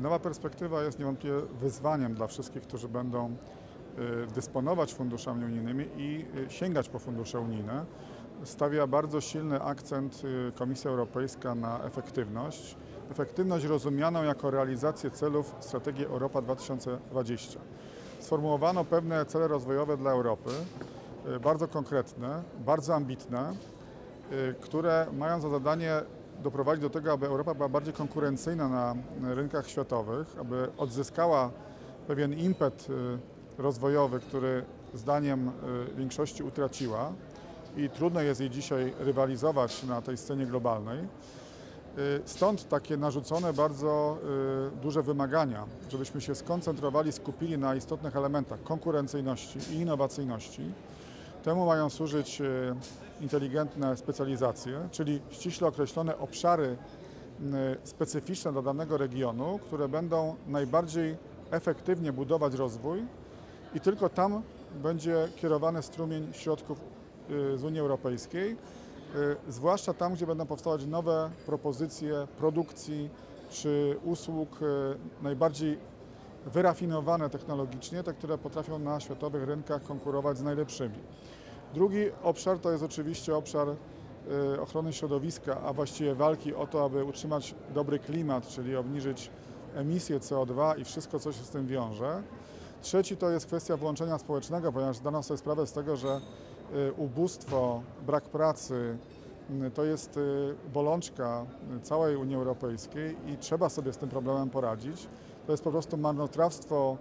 Nowa perspektywa jest niewątpliwie wyzwaniem dla wszystkich, którzy będą y, dysponować funduszami unijnymi i y, sięgać po fundusze unijne. Stawia bardzo silny akcent y, Komisja Europejska na efektywność. Efektywność rozumianą jako realizację celów strategii Europa 2020. Sformułowano pewne cele rozwojowe dla Europy, bardzo konkretne, bardzo ambitne, które mają za zadanie doprowadzić do tego, aby Europa była bardziej konkurencyjna na rynkach światowych, aby odzyskała pewien impet y, rozwojowy, który zdaniem y, większości utraciła i trudno jest jej dzisiaj rywalizować na tej scenie globalnej. Y, Stąd takie narzucone bardzo duże wymagania, żebyśmy się skoncentrowali, skupili na istotnych elementach konkurencyjności i innowacyjności. Temu mają służyć y, inteligentne specjalizacje, czyli ściśle określone obszary specyficzne dla danego regionu, które będą najbardziej efektywnie budować rozwój i tylko tam będzie kierowany strumień środków y, z Unii Europejskiej, y, zwłaszcza tam, gdzie będą powstawać nowe propozycje produkcji czy usług najbardziej wyrafinowane technologicznie, te, które potrafią na światowych rynkach konkurować z najlepszymi. Drugi obszar to jest oczywiście obszar y, ochrony środowiska, a właściwie walki o to, aby utrzymać dobry klimat, czyli obniżyć emisję CO2 i wszystko, co się z tym wiąże. Trzeci to jest kwestia włączenia społecznego, ponieważ zdano sobie sprawę z tego, że y, ubóstwo, brak pracy to jest y, bolączka całej Unii Europejskiej i trzeba sobie z tym problemem poradzić. To jest po prostu marnotrawstwo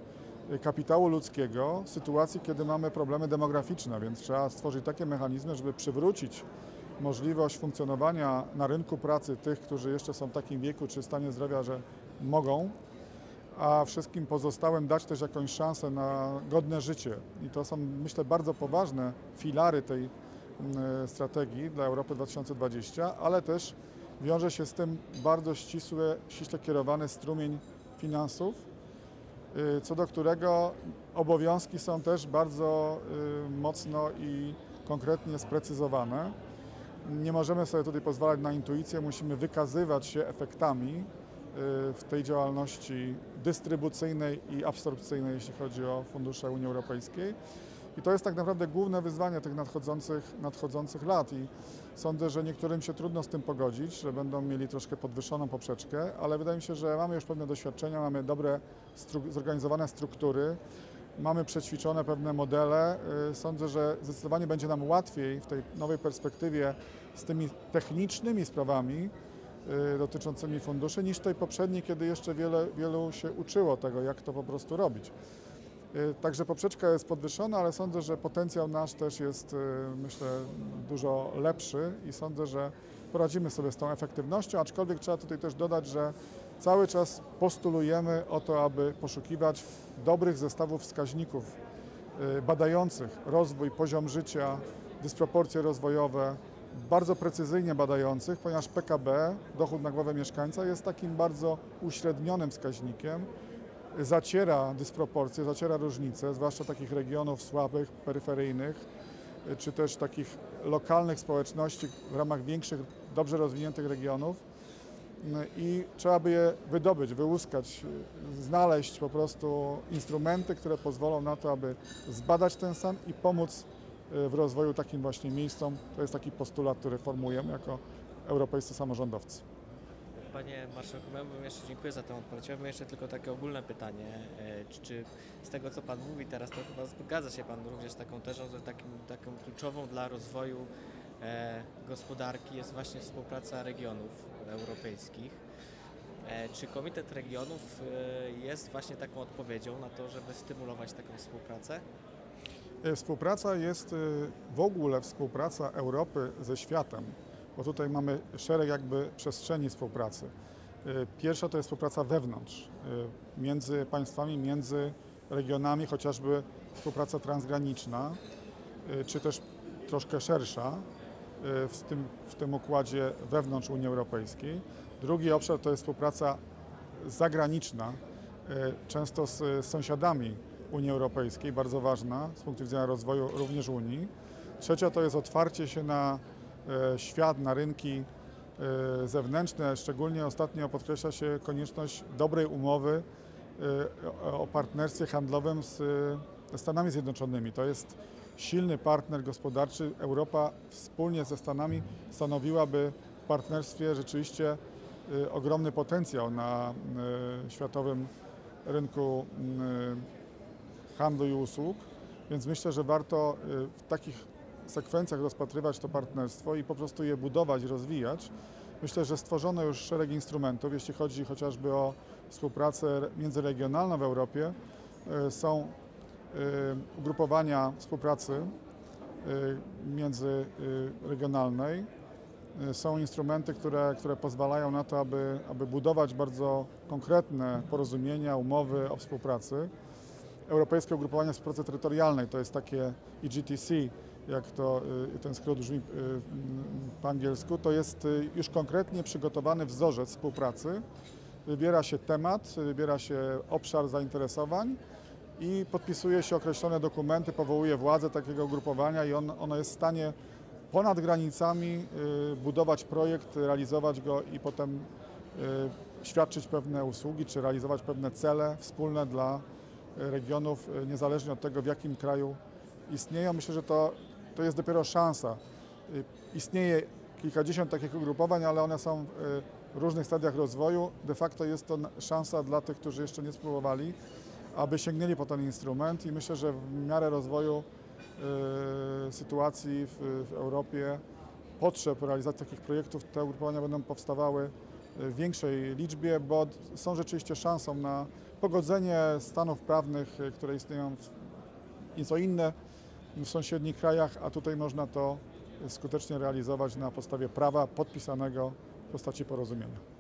y, kapitału ludzkiego w sytuacji, kiedy mamy problemy demograficzne, więc trzeba stworzyć takie mechanizmy, żeby przywrócić możliwość funkcjonowania na rynku pracy tych, którzy jeszcze są w takim wieku czy stanie zdrowia, że mogą, a wszystkim pozostałym dać też jakąś szansę na godne życie. I to są, myślę, bardzo poważne filary tej strategii dla Europy 2020, ale też wiąże się z tym bardzo ścisły, ściśle kierowany strumień finansów, y, co do którego obowiązki są też bardzo y, mocno i konkretnie sprecyzowane. Nie możemy sobie tutaj pozwalać na intuicję, musimy wykazywać się efektami w tej działalności dystrybucyjnej i absorpcyjnej, jeśli chodzi o fundusze Unii Europejskiej. I to jest tak naprawdę główne wyzwanie tych nadchodzących, nadchodzących lat i sądzę, że niektórym się trudno z tym pogodzić, że będą mieli troszkę podwyższoną poprzeczkę, ale wydaje mi się, że mamy już pewne doświadczenia, mamy dobre stru- zorganizowane struktury, mamy przećwiczone pewne modele. Y, Sądzę, że zdecydowanie będzie nam łatwiej w tej nowej perspektywie z tymi technicznymi sprawami y, dotyczącymi funduszy niż tej poprzedniej, kiedy jeszcze wiele, wielu się uczyło tego, jak to po prostu robić. Y, Także poprzeczka jest podwyższona, ale sądzę, że potencjał nasz też jest, y, myślę, dużo lepszy i sądzę, że poradzimy sobie z tą efektywnością, aczkolwiek trzeba tutaj też dodać, że cały czas postulujemy o to, aby poszukiwać dobrych zestawów wskaźników y, badających rozwój, poziom życia, dysproporcje rozwojowe, bardzo precyzyjnie badających, ponieważ PKB, dochód na głowę mieszkańca, jest takim bardzo uśrednionym wskaźnikiem, zaciera dysproporcje, zaciera różnice, zwłaszcza takich regionów słabych, peryferyjnych, y, czy też takich lokalnych społeczności w ramach większych, dobrze rozwiniętych regionów. Y, I trzeba by je wydobyć, wyłuskać, y, znaleźć po prostu instrumenty, które pozwolą na to, aby zbadać ten stan i pomóc w rozwoju takim właśnie miejscom. To jest taki postulat, który formułujemy jako europejscy samorządowcy. Panie Marszałku, ja bym jeszcze dziękuję za tę odpowiedź. Ja bym jeszcze tylko takie ogólne pytanie. E, Czy, czy z tego, co Pan mówi teraz, to chyba zgadza się Pan również z taką tezą, że takim, taką kluczową dla rozwoju e, gospodarki jest właśnie współpraca regionów europejskich. E, Czy Komitet Regionów e, jest właśnie taką odpowiedzią na to, żeby stymulować taką współpracę? Y, Współpraca jest y, w ogóle współpraca Europy ze światem, bo tutaj mamy szereg jakby przestrzeni współpracy. Y, Pierwsza to jest współpraca wewnątrz, y, między państwami, między regionami, chociażby współpraca transgraniczna, y, czy też troszkę szersza w tym, w tym układzie wewnątrz Unii Europejskiej. Drugi obszar to jest współpraca zagraniczna, często z, z sąsiadami Unii Europejskiej, bardzo ważna z punktu widzenia rozwoju również Unii. Trzecia to jest otwarcie się na świat, na rynki y, zewnętrzne. Szczególnie ostatnio podkreśla się konieczność dobrej umowy y, o- partnerstwie handlowym z Stanami Zjednoczonymi. To jest silny partner gospodarczy. Europa wspólnie ze Stanami stanowiłaby w partnerstwie rzeczywiście ogromny potencjał na światowym rynku handlu i usług, więc myślę, że warto w takich sekwencjach rozpatrywać to partnerstwo i po prostu je budować, rozwijać. Myślę, że stworzono już szereg instrumentów, jeśli chodzi chociażby o współpracę re- międzyregionalną w Europie. Y, Są y, ugrupowania współpracy y, międzyregionalnej. Są instrumenty, które, które pozwalają na to, aby, aby budować bardzo konkretne porozumienia, umowy o współpracy. Europejskie Ugrupowanie Współpracy Terytorialnej to jest takie EGTC, jak to y, ten skrót brzmi y, mm, po angielsku, to jest y, już konkretnie przygotowany wzorzec współpracy. Wybiera się temat, wybiera się obszar zainteresowań i podpisuje się określone dokumenty, powołuje władzę takiego ugrupowania i on, ono jest w stanie ponad granicami y, budować projekt, realizować go i potem y, świadczyć pewne usługi czy realizować pewne cele wspólne dla y, regionów, y, niezależnie od tego, w jakim kraju istnieją. Myślę, że to, to jest dopiero szansa. Istnieje kilkadziesiąt takich ugrupowań, ale one są w różnych stadiach rozwoju. De facto jest to szansa dla tych, którzy jeszcze nie spróbowali, aby sięgnęli po ten instrument i myślę, że w miarę rozwoju y, sytuacji w, Europie, potrzeb realizacji takich projektów, te ugrupowania będą powstawały w większej liczbie, bo są rzeczywiście szansą na pogodzenie stanów prawnych, y, które istnieją nieco inne w sąsiednich krajach, a tutaj można to skutecznie realizować na podstawie prawa podpisanego w postaci porozumienia.